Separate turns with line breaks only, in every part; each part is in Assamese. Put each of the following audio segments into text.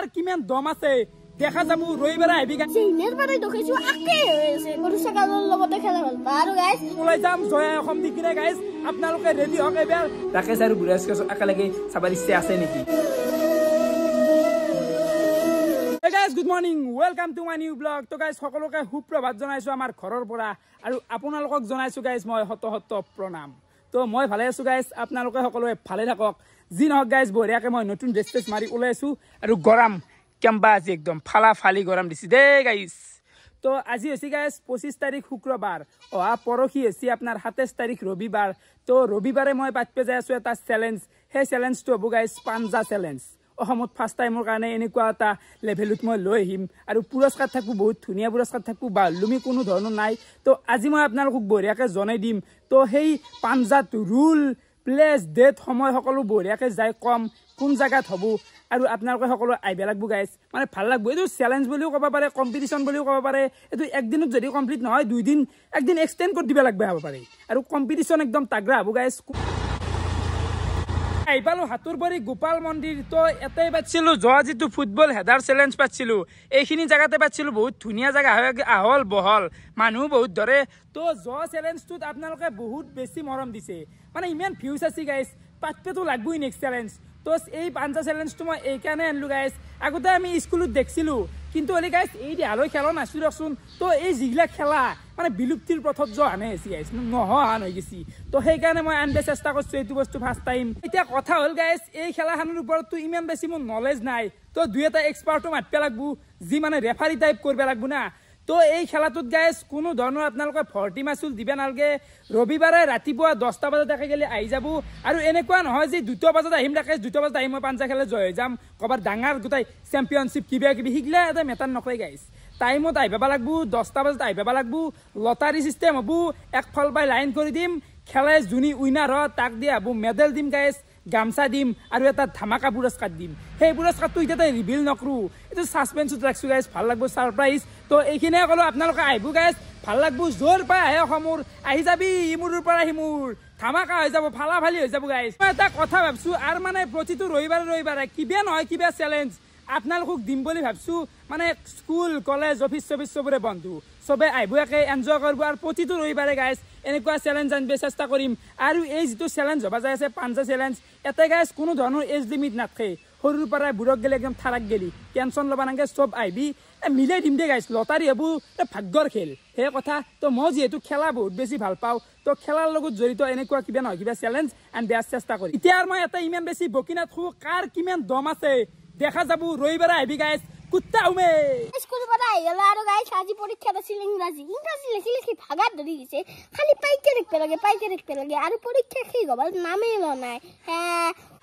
কাৰ কিমান দম আছে? দেখা যাব ৰবিবাৰে আহিবি guys।
চিনেৰ পৰা দেখিছো আকে হৈ আছে গৰু ছাগলৰ লগতে খেলা ভাল পাওঁ আৰু গাইছ
ওলাই যাম জয়া অসম আপোনালোকে ৰেডি হওক বুঢ়াজ একেলগে চাবাৰ ইচ্ছা আছে নেকি? Good morning welcome to my new blog তো গাইজ সকলোকে সুপ্ৰভাত জনাইছো আমাৰ ঘৰৰ পৰা। আৰু আপোনালোকক জনাইছো গাইজ মই শত শত প্ৰণাম। তো মই ভালে আছো গাইজ আপোনালোকে সকলোৱে ভালে থাকক। যি নহওক গাইজ বঢ়িয়াকে মই নতুন ড্ৰেছ ট্ৰেছ মাৰি ওলাইছো আৰু গৰম কেম্বা আজি একদম ফালা ফালি গৰম দিছে দেই গাইজ তো আজি হৈছে গাইজ পঁচিছ তাৰিখ শুক্ৰবাৰ। অহা পৰহি হৈছে আপোনাৰ সাতাইছ তাৰিখ ৰবিবাৰ। তো ৰবিবাৰে মই পাতিব যাই আছো এটা চেলেঞ্জ সেই চেলেঞ্জটো হ'ব গাইজ পাঞ্জা চেলেঞ্জ অসমত ফাৰ্ষ্ট টাইমৰ কাৰণে এনেকুৱা এটা লেভেলত মই লৈ আহিম। আৰু পুৰস্কাৰ থাকিব বহুত ধুনীয়া পুৰস্কাৰ থাকিব বাহলুমি কোনো ধৰণৰ নাই। তো আজি মই আপোনালোকক বঢ়িয়াকৈ জনাই দিম। তো সেই পাঞ্জাত ৰুল প্লেচ ডেট সময় সকলো বঢ়িয়াকৈ যাই কম কোন জেগাত হ'ব। আৰু আপোনালোকে সকলো আহিব লাগিব গাইজ মানে ভাল লাগিব। এইটো চেলেঞ্জ বুলিও ক'ব পাৰে কম্পিটিশ্যন বুলিও ক'ব পাৰে। এইটো একদিনত যদি কমপ্লিট নহয় দুইদিন একদিন এক্সটেণ্ড কৰি দিব লাগিব হ'ব পাৰে। আৰু কম্পিটিশ্যন একদম তাগ্ৰা হ'ব গাইজ আহি পালো হাতুৰবাৰী গোপাল মন্দিৰ তো এটাই পাতিছিলো যোৱা যিটো ফুটবল হেডাৰ চেলেঞ্জ পাতিছিলো এইখিনি জেগাতে পাতিছিলো বহুত ধুনীয়া জেগা হয় আহল বহল। মানুহ বহুত ধৰে। তো যোৱা চেলেঞ্জটোত আপোনালোকে বহুত বেছি মৰম দিছে। মানে ইমান ভিউজ আছে গাইজ পাতিবতো লাগবই নেক্সট চেলেঞ্জ তো এই পাঞ্জা চেলেঞ্জটো মই এইকাৰণে আনিলো গাইজ আগতে আমি স্কুলত দেখিছিলো কিন্তু হ'লে গাইজ এই দেহালৈ খেলা নাছিলোঁ ৰচোন তো এই যিবিলাক খেলা মানে বিলুপ্তিৰ পথত যোৱা হৈছে গাইজ নোহোৱান হৈ গৈছে তো সেইকাৰণে মই আনিব চেষ্টা কৰিছোঁ এইটো বস্তু ফাৰ্ষ্ট টাইম এতিয়া কথা হ'ল গাইজ এই খেলাখনৰ ওপৰততো ইমান বেছি মোৰ নলেজ নাই। তো দুই এটা এক্সপাৰ্টো মাতিব লাগব যি মানে ৰেফাৰী টাইপ কৰিব লাগব না। তো এই খেলাটোত গাইজ কোনো ধৰণৰ আপোনালোকে ভৰ্তি মাচুল দিব নালাগে। ৰবিবাৰে ৰাতিপুৱা দহটা বজাত একে গেলে আহি যাব। আৰু এনেকুৱা নহয় যে দুটা বজাত আহিম ৰাকেশ দুটা বজাত আহিম মই পাঞ্জা খেলে জয় হৈ যাম। ক'ৰবাত ডাঙৰ গোটেই চেম্পিয়নশ্বিপ কিবা কিবি শিকিলে এটা মেটাৰ নকৰে গাইজ টাইমত আহি পাব লাগব দহটা বজাত আহি পাব লাগব। লটাৰী চিষ্টেম হ'ব একফাল পাই লাইন কৰি দিম। খেলে যোনী উইনাৰ হয় তাক দিয়া হ'ব মেডেল দিম গাইজ গামচা দিম আৰু এটা ধামাকা পুৰস্কাৰ দিম। সেই পুৰস্কাৰটো এতিয়া ৰিভিল নকৰোঁ। এইটো ছাছপেঞ্চত ৰাখিছোঁ গাইজ ভাল লাগব ছাৰপ্ৰাইজ তো এইখিনিয়ে ক'লোঁ আপোনালোকে আহিব গাইজ ভাল লাগব য'ৰ পৰা আহে অসমৰ আহি যাবি ইমূৰৰ পৰা সিমূৰ ধামাকা হৈ যাব ফালা ফালি হৈ যাব গাইজ মই এটা কথা ভাবিছোঁ আৰু মানে প্ৰতিটো ৰবিবাৰে ৰবিবাৰে কিবা নহয় কিবা চেলেঞ্জ আপোনালোকক দিম বুলি ভাবিছোঁ মানে স্কুল কলেজ অফিচ চফিচ চবৰে বন্ধু। চবে আহিব একে এনজয় কৰিব আৰু প্ৰতিটো ৰবিবাৰে গাইজ এনেকুৱা চেলেঞ্জ আনিব চেষ্টা কৰিম। আৰু এই যিটো চেলেঞ্জ হ'ব যাই আছে পাঞ্জা চেলেঞ্জ এতে গাইজ কোনো ধৰণৰ এজ লিমিট নাথাকে। সৰুৰ পৰাই বুঢ়ক গেলে একদম থাৰাক গেলি। টেনশ্যন ল'ব নালাগে চব আহিবি মিলাই দিম দে গাইছ লটাৰী হ'ব ভাগ্যৰ খেল। সেই কথা তো মই যিহেতু খেলা বহুত বেছি ভাল পাওঁ তো খেলাৰ লগত জড়িত এনেকুৱা কিবা নহয় কিবা চেলেঞ্জ আনিব চেষ্টা কৰিম। এতিয়া আৰু মই এটা ইমান বেছি বকি নাথাকোঁ কাৰ কিমান দম আছে? দেখা যাব ৰবিবাৰে আহিবি গাইছ কুত্তা উমে।
স্কুলৰ পৰা আহি গ'লা আৰু গাইছ আজি পৰীক্ষাত আছিল ইংৰাজী ইংৰাজী লিখি লিখি ভাগাত ধৰি গৈছে খালি পাইকে লিখিব লাগে পাইকে লিখিব লাগে আৰু পৰীক্ষা শেষ হ'ব নামেই লোৱা নাই। হে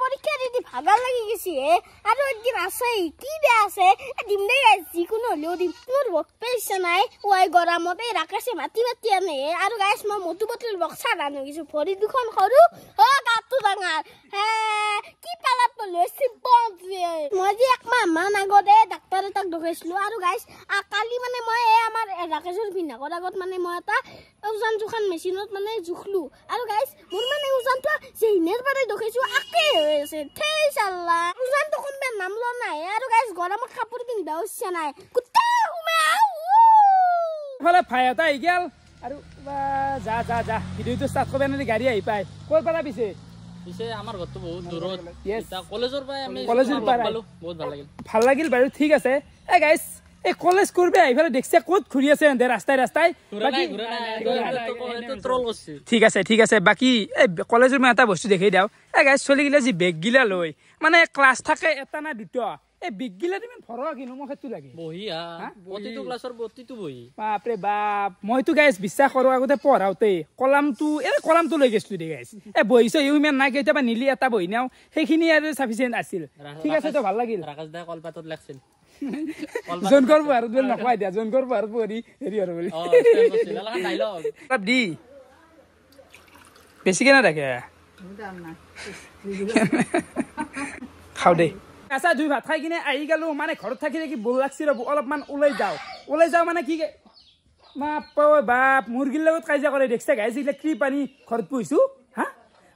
পৰীক্ষা দি ভাগাৰ লাগি গৈছে হে আৰু একদিন আছে কি বেয়া আছে? দিম দেই গাইছ যিকোনো হ'লেও দিম মোৰ বক পেইছে নাই? ৱাই গৰমত এই ৰাকেশে মাতি মাতি আনে। আৰু গাইছ মই মটু বটল বক্সা আনি। গৈছোঁ ভৰি দুখন সৰু। অ গাটো ডাঙৰ হে কি পালাত লৈছে মই যে একমাহ মান আগতে ডাক্তৰ এটাক দেখাইছিলো আৰু গাইছ কালি মানে মই এই আমাৰ ৰাকেশৰ পিন্ধাকৰ আগত মানে মই এটা ওজন জোখান মেচিনত মানে জোখলো আৰু গাইছ মোৰ মানে ওজনটো যেইনেৰ পৰা দেখাইছো আকে হৈ আছে থেই চাল্লা ওজনটো কমবে নাম লোৱা নাই আৰু গাইছ গৰমত কাপোৰ পিন্ধিব ইচ্ছা নাই গোটেই সোমাই
ফালে ভাই এটা আহি গেল আৰু যা যা যা ভিডিঅ'টো ষ্টাৰ্ট কৰিব নোৱাৰি গাড়ী আহি পায় ক'ৰ পৰা পিছে
ভাল লাগিল।
ভাল লাগিল। বাৰু ঠিক আছে। এ গাইছ এই কলেজ কৰবে আহি পেলাই দেখিছে ক'ত ঘূৰি আছে এহেঁতে ৰাস্তাই ৰাস্তাই। ঠিক আছে ঠিক আছে। বাকী এই কলেজৰ মই এটা বস্তু দেখাই দিওঁ এই গাইছ চলিগিলা যি বেগগিলা লৈ মানে ক্লাছ থাকে এটা না দুটা। এই বেগগিলা ইমান ভৰোৱা কিনো মোক সেইটো লাগে।
প্ৰতিটো ক্লাছৰ প্ৰতিটো বহি।
বাপৰে বাপ মইতো গাইছ বিশ্বাস কৰোঁ আগতে পঢ়াওঁতে কলামটো এই কলামটো লৈ গৈছিলো দেই গাইছ এই বহি চহিও ইমান নাই কেতিয়াবা নিলি এটা বহি নাও সেইখিনি আৰু চাফিচিয়েণ্ট আছিল। ঠিক আছে তো ভাল লাগিল।
ৰাকেশ দাই কলপাতত লাগছিল
জোনকৰ পাহাৰত বুলি নকয় দিয়া জোনকৰ পাহাৰত পঢ়ি হেৰি আৰু বুলি।
অ stand কৰিছিল। এলাকা dialogue।
অলপ দি। বেছিকে নাথাকে খাওঁ দেই। আছা দুই ভাত খাই কিনে আহি গেলো মানে ঘৰত থাকি থাকি বল লাগছি ৰ'ব অলপমান ওলাই যাওঁ। ওলাই যাওঁ মানে কি কে- বাপ মুৰ্গীৰ লগত কাজিয়া কৰে দেখিছে গাইছে এইবিলাক কি পানী ঘৰত পুহিছো হা?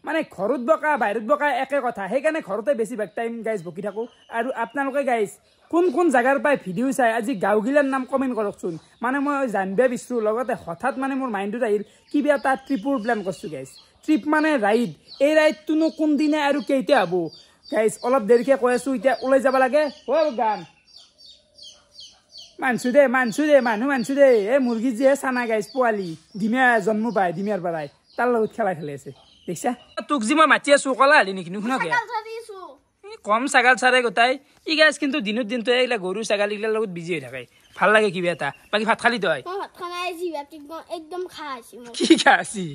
মানে ঘৰত বকা বাহিৰত বকা একে কথা। সেইকাৰণে ঘৰতে বেছিভাগ টাইম গাইজ বকি থাকোঁ। আৰু আপোনালোকে গাইজ কোন কোন জেগাৰ পৰাই ভিডিঅ' চাই আজি গাঁওগিলাৰ নাম কমেণ্ট কৰকচোন। মানে মই জানিব বিচাৰোঁ লগতে হঠাৎ মানে মোৰ মাইণ্ডত আহিল কিবা এটা ট্ৰিপৰ প্লেন কৰিছোঁ গাইজ ট্ৰিপ মানে ৰাইড এই ৰাইডটোনো কোনদিনা আৰু কেইটা হ'ব? গাইজ অলপ দেৰিকৈ কৈ আছোঁ এতিয়া ওলাই যাব লাগে। অ' গান। মানছো দে মানছো দে মানুহ মানছো দে। এই মুৰ্গী যিহে চানা গাইছ পোৱালি। ডিমীয়া জন্ম পায় ডিমীয়াৰ পৰাই। তাৰ লগত খেলা খেলি আছে। দেখিছা? তোক যি মই মাতি আছো কলা হালি নেকি শুনক
ছাগাল চাৰিছো
কম ছাগাল চাৰে গোটাই। ই গাইছ কিন্তু দিনত দিনটো এইগিলা গৰু ছাগালীগিলাৰ লগত বিজি হৈ থাকে। ভাল লাগে কিবা এটা। বাকী ভাত খালি তই?
ভাত একদম খাই আছি
কি খা আছি?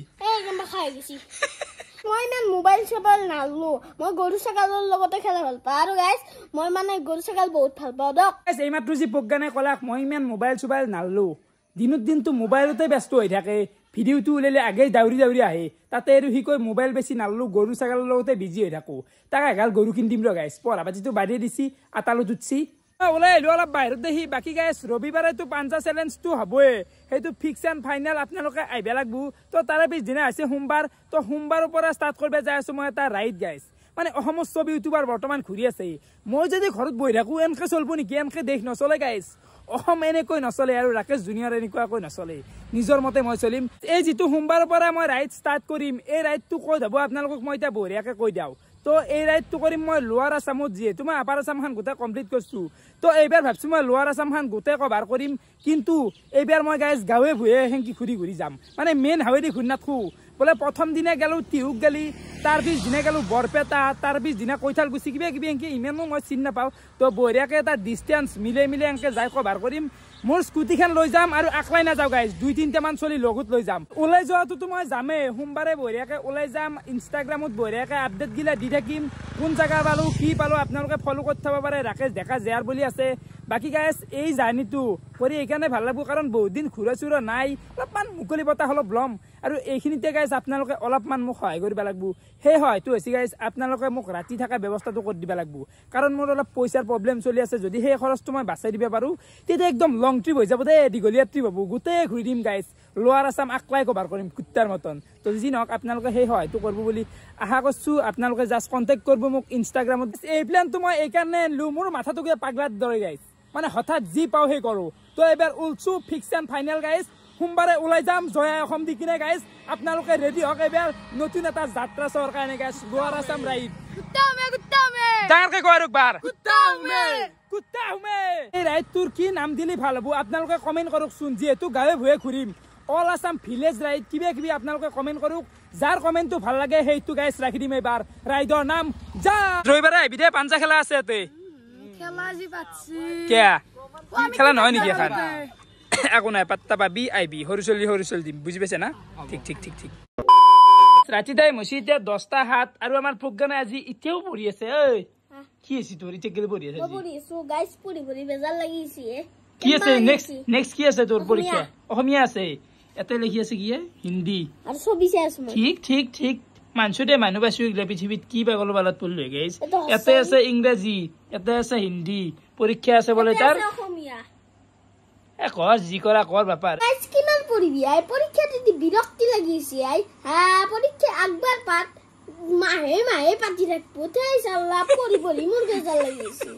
খাই গৈছি। মই ইমান মোবাইল চোবাইল নালো মই গৰু ছাগালৰ লগতে খেলা ভাল পাওঁ। আৰু গাইছ মই মানে গৰু ছাগাল বহুত ভাল পাওঁ দক।
এইমাত্ৰ যি প্ৰজ্ঞানে ক'লাক মই ইমান মোবাইল চোবাইল নাললো দিনত দিনটো মোবাইলতে ব্যস্ত হৈ থাকে। ভিডিঅ'টো ওলালে আগেই দাউৰি দাউৰি আহে। তাতে আৰু সি কৈ মোবাইল বেছি নাললো গৰু ছাগালৰ লগতে বিজি হৈ থাকোঁ। তাক এগাল গৰু কিনি দিম ৰ গাইছ পঢ়া পাতিটো বাদেই দিছি আটালত উঠছি। ওলাই আহিলো অলপ বাহিৰত দেখি বাকী গাইছ ৰবিবাৰেতো পাঞ্জা চেলেঞ্জটো হ'বই সেইটো ফিক্স এণ্ড ফাইনেল আপোনালোকে আহিব লাগব। তো তাৰে পিছদিনা হৈছে সোমবাৰ। তো সোমবাৰৰ পৰা ষ্টাৰ্ট কৰিব যাই আছোঁ মই এটা ৰাইড গাইছ মানে অসমৰ চব ইউটিউবাৰ বৰ্তমান ঘূৰি আছে। মই যদি ঘৰত বহি থাকোঁ এনেকৈ চলিব নেকি? এনেকৈ দেশ নচলে গাইছ অসম এনেকৈ নচলে আৰু ৰাকেশ জুনিয়ৰ এনেকুৱাকৈ নচলে। নিজৰ মতে মই চলিম। এই যিটো সোমবাৰৰ পৰা মই ৰাইড ষ্টাৰ্ট কৰিম এই ৰাইডটো কৈ যাব আপোনালোকক মই এতিয়া বঢ়িয়াকৈ কৈ দিওঁ তো এই ৰাইডটো কৰিম মই লোৱাৰ আছামত যিহেতু মই আপাৰ আছামখন গোটেই কমপ্লিট কৰিছোঁ। তো এইবাৰ ভাবছোঁ মই লোৱাৰ আছামখন গোটেই কভাৰ কৰিম কিন্তু এইবাৰ মই গাইজ গাঁৱে ভূঞে সেংকি ঘূৰি ঘূৰি যাম। মানে মেইন হাৱেদি ঘূৰি নাথাকোঁ বোলে প্ৰথম দিনা গেলোঁ টিহুক গেলি তাৰ পিছদিনা গেলোঁ বৰপেটা তাৰ পিছদিনা কৈঠাল গুচি কিবা কিবি এনেকৈ ইমানো মই চিনি নাপাওঁ। তো বঢ়িয়াকৈ এটা ডিষ্টেঞ্চ মিলাই মিলাই এনেকৈ যাই কভাৰ কৰিম। মোৰ স্কুটিখন লৈ যাম আৰু আকলাই নাযাওঁ গাইজ দুই তিনিটামান চলি লগত লৈ যাম। ওলাই যোৱাটোতো মই যামেই। সোমবাৰে বঢ়িয়াকৈ ওলাই যাম। ইনষ্টাগ্ৰামত বঢ়িয়াকৈ আপডেটগিলা দি থাকিম। কোন জেগা পালোঁ কি পালোঁ আপোনালোকে ফ'ল' কৰি থ'ব পাৰে। ৰাকেশ ডেকা জেয়াৰ বুলি আছে। বাকী গাইজ এই জাৰ্ণিটো কৰি এইকাৰণে ভাল লাগিব কাৰণ বহুত দিন ঘূৰা চুৰা নাই। অলপমান মুকলি বতাহ অলপ ল'ম। আৰু এইখিনিতে গাইজ আপোনালোকে অলপমান মোক সহায় কৰিব লাগিব। সেই সহায়টো হৈছে গাইজ আপোনালোকে মোক ৰাতি থকা ব্যৱস্থাটো কৰি দিব লাগিব? কাৰণ মোৰ অলপ পইচাৰ প্ৰব্লেম চলি আছে যদি সেই খৰচটো মই বাচাই দিব পাৰোঁ তেতিয়া একদম লং ট্ৰিপ হৈ যাব দেই দীঘলীয়া ট্ৰিপ হ'ব। গোটেই ঘূৰি দিম গাইজ লোৱাৰ আছাম আকলাই কভাৰ কৰিম কুত্তাৰ মতন। তো যি নহওক আপোনালোকে সেই সহায়টো কৰিব বুলি আশা কৰিছোঁ। আপোনালোকে জাষ্ট কণ্টেক্ট কৰিব মোক ইনষ্টাগ্ৰামত এই প্লেনটো মই এইকাৰণে লো মোৰ মাথাটো কিবা পাগলাৰ দৰে গাইজ মানে হঠাৎ যি পাওঁ সেই কৰোঁ। তো এইবাৰ ওলছো ফিক্স এণ্ড ফাইনেল গাইজ সোমবাৰে ওলাই যাম। জয়া অসম দি কিনে গাইজ আপোনালোকে ৰেডি হওক এইবাৰ। নতুন এটা যাত্ৰা চোৱাৰ কাৰণে গাইজ লোৱাৰ আছাম ৰাইড। ডাঙৰকে আৰু এই ৰাইডটোৰ কি নাম দিলে ভাল হ'ব? আপোনালোকে কমেণ্ট কৰকচোন যিহেতু গাঁৱে ভূঞে ঘূৰিম। অল আছাম ভিলেজ ৰাইড কিবা কিবি আপোনালোকে কমেণ্ট কৰক। যাৰ কমেণ্টটো ভাল লাগে সেইটো গাইজ ৰাখি দিম এইবাৰ। ৰাইডৰ নাম যা ৰবিবাৰে আহিবি দে পাঞ্জা খেলা আছে ইয়াতে।
খেলা
নহয় নেকি এখন? একো নাই পাত্তা পাবি আহিবি সৰু চলি সৰু চলি দিম বুজি পাইছে না? ঠিক ঠিক ঠিক ঠিক। ৰাতি তাই মচি এতিয়া দহটা সাত আৰু আমাৰ প্ৰজ্ঞানে আজি এতিয়াও পঢ়ি আছে ঐ। কি আছে তোৰ? এতিয়া কেলে পঢ়ি আছে কি আছে? নেক্সট। নেক্সট কি আছে তোৰ। পৰীক্ষা? অসমীয়া আছে। ইয়াতে লিখি আছে কি হিন্দী।
আৰু ছবি চাই আছো মই।
ঠিক ঠিক ঠিক। মানছো দে মানুহ পাইছো এইগিলা পৃথিৱীত কি পাগলৰ বালত পৰিলো
এইটো সঁচাই।
ইয়াতে আছে। ইংৰাজী ইয়াতে আছে হিন্দী পৰীক্ষা আছে বোলে তাৰ। এ কৰ যি কৰা কৰ বাপাৰ।
কিমান পঢ়িবি? আই পৰীক্ষাটো দি বিৰক্তি লাগিছে আই। হা পৰীক্ষা আগবাৰ পাত মাহে মাহে পাতি থাকবো। তেই চাল্লা পঢ়ি পঢ়ি মোৰ বেজাৰ লাগিছে।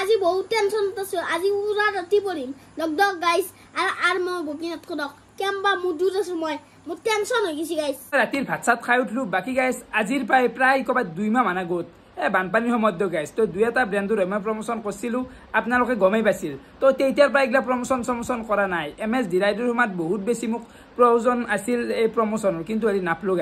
আজি বহুত টেনচনত আছো আজি উৰা ৰাতি পঢ়িম। দক দক গাইছ আৰু আৰু মই দক কেম্বা মুদুত আছো মই মোৰ টেনচন হৈ গৈছে গাইছ
ৰাতিৰ ভাত চাত খাই উঠলো বাকী গাইছ আজিৰ প্ৰায় প্ৰায় ক'ৰবাত দুই মাহ মান আগত। এ বানপানীৰ সময়ত গাইছ তো দুই এটা ব্ৰেণ্ডৰ মই প্ৰমোচন কৰিছিলোঁ আপোনালোকে গমেই পাইছিল। তো তেতিয়াৰ পৰা এইগিলা প্ৰমোচন চমোচন কৰা নাই। এম এছ ডিৰাইডৰ সময়ত বহুত বেছি মোক প্ৰয়োজন আছিল এই প্ৰমোচনৰ কিন্তু হেৰি নাপলো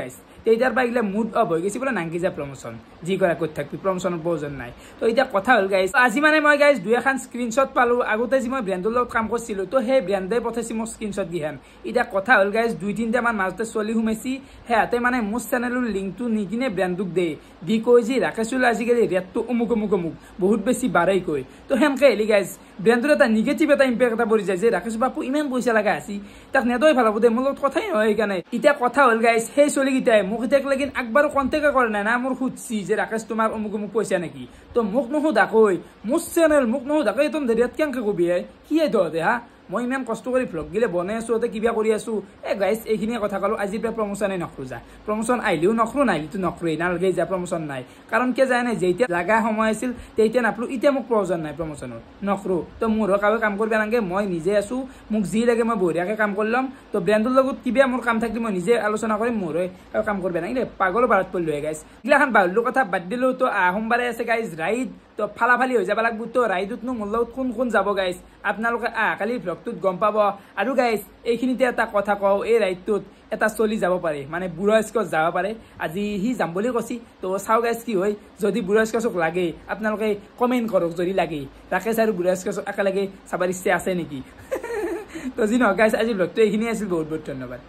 তেতিয়াৰ পৰা এইগিলা মুড অফ হৈ গৈছে বোলে নাংকি যা প্ৰমোচন যি কৰা কৰি থাকবি প্ৰমোচনৰ প্ৰয়োজন নাই। তো এতিয়া কথা হ'ল গাইছ আজি মানে মই গাইছ দুই এখন স্ক্ৰীনশ্বট পালোঁ। আগতে যি মই ব্ৰেণ্ডৰ লগত কাম কৰিছিলোঁ তো সেই ব্ৰেণ্ডে পঠাইছে মোক স্ক্ৰীনশ্বট গিহান এতিয়া কথা হ'ল গাইছ দুই তিনিটামান মাজতে ছোৱালী সোমাইছি। সিহঁতে মানে মোৰ চেনেলৰ লিংকটো নি কিনে ব্ৰেণ্ডটোক দে দি কৈ যি ৰাকেশুল আজিকালি ৰেটটো অমুক অমুক অমুক বহুত বেছি বাঢ়াই কৈ। তো সেনকে হেলি গাইছ ব্ৰেণ্ডৰ এটা নিগেটিভ এটা ইম্পেক্ট এটা পৰি যায় যে ৰাকেশ বাপু ইমান পইচা লগা আছে তাক নেদই ভাল হ'ব দে মোৰ লগত কথাই নহয় সেইকাৰণে। এতিয়া কথা হ'ল গাইছ সেই ছোৱালীকেইটাই মোক লাগিন একবাৰো কণ্টেক্টে কৰা নাই না? মোৰ সুধছি যে ৰাকেশ তোমাৰ অমুক অমুক পইচা নেকি? তো মোক নুসুধাকৈ মোৰ চেনেল মোক নুসুধাকৈ তোম দেৰিয়াত কেনেকৈ কবি হে কি তহঁতে হা? মই ইমান কষ্ট কৰি ভ্লগ গিলে বনাই আছোঁ তাতে কিবা কৰি আছোঁ। এ গাইজ এইখিনিয়ে কথা ক'লোঁ আজিৰ পৰা প্ৰমোচনে নকৰোঁ যা। প্ৰমোচন আহিলেও নকৰোঁ নাহিলেতো নকৰোৱেই নালাগে যা প্ৰমোচন নাই। কাৰণ কিয় নাই যেতিয়া লগা সময় আছিল তেতিয়া নাপালোঁ এতিয়া মোক প্ৰয়োজন নাই প্ৰমোচনৰ নকৰোঁ তো মোৰো কাৰো কাম কৰিব নালাগে মই নিজে আছোঁ মোক যি লাগে মই বঢ়িয়াকৈ কাম কৰি ল'ম। তো ব্ৰেণ্ডৰ লগত কিবা মোৰ কাম থাকিলে মই নিজে আলোচনা কৰিম মোৰে কাৰো কাম কৰিব নালাগে। দেই পাগল ভাৰত পৰিলোঁ গাইজ এইগিলাখান বাহুলৰ কথা বাদ দিলোঁ তো সোমবাৰে আছে গাইজ ৰাইড তো ফালাফালি হৈ যাব লাগব। তো ৰাইডতনো মোৰ লগত কোন কোন যাব গাইজ আপোনালোকে আহ কালি ভ্লগটোত গম পাব। আৰু গাইজ এইখিনিতে এটা কথা কওঁ এই ৰাইডটোত এটা চলি যাব পাৰে। মানে বুঢ়া স্কচ যাব পাৰে। আজি সি যাম বুলি কৈছি। তো চাওঁ গাইজ কি হয়। যদি বুঢ়া স্কচক লাগে আপোনালোকে কমেণ্ট কৰক যদি লাগে ৰাকেশ আৰু বুঢ়া স্কচক একেলগে চাবৰ ইচ্ছা আছে নেকি? তো যি নহওক গাইজ আজি ভ্লগটো এইখিনিয়ে আছিল। বহুত বহুত ধন্যবাদ।